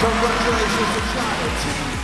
Congratulations to China Team